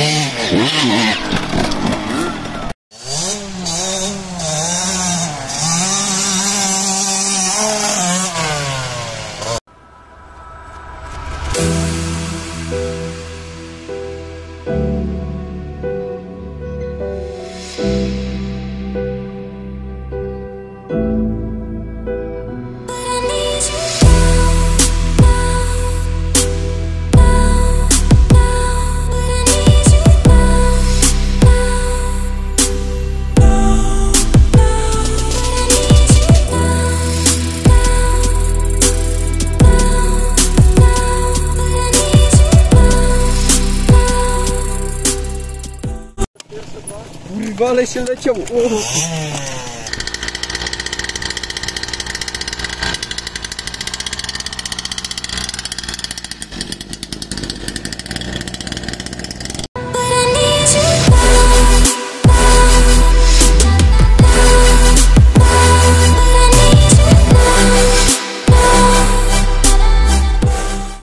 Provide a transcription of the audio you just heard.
Yeah. 完了现在叫我。哦